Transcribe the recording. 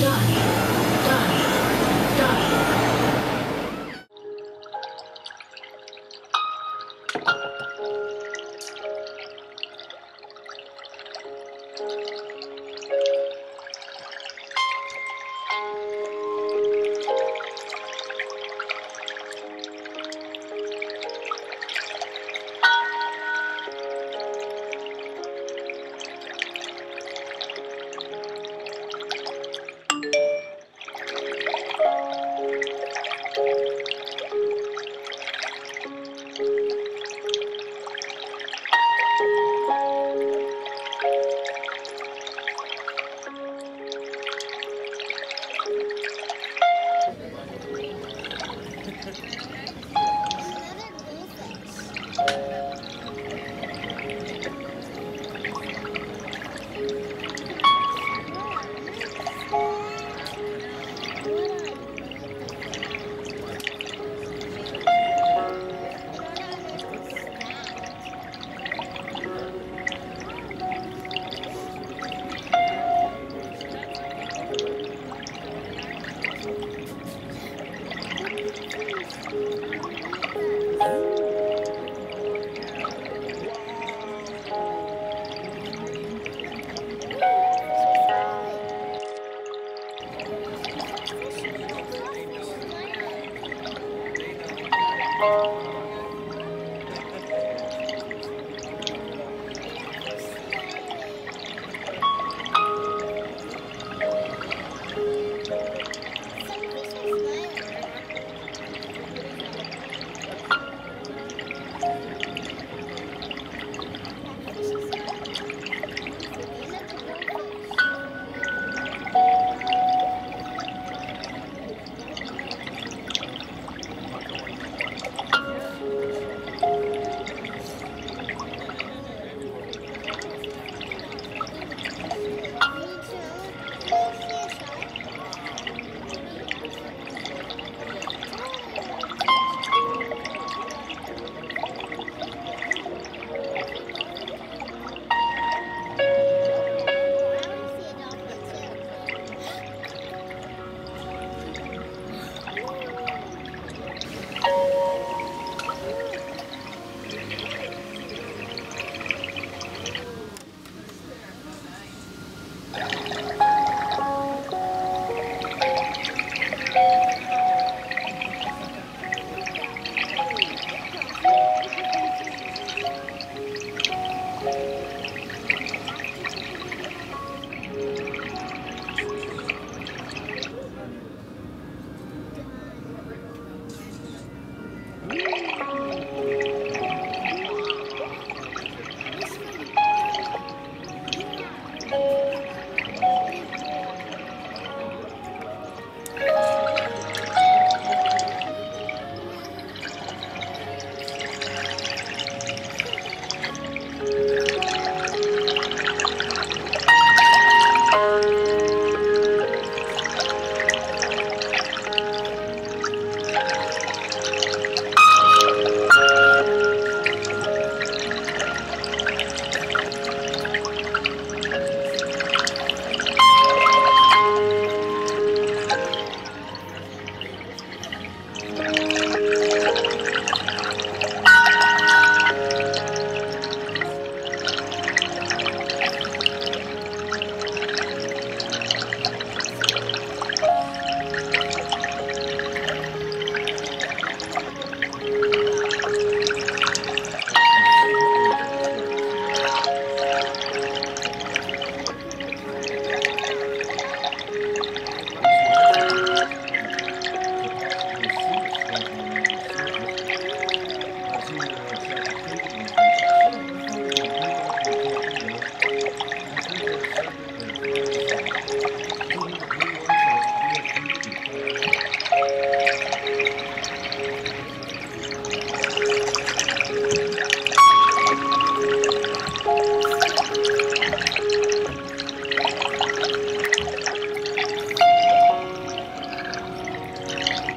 Done.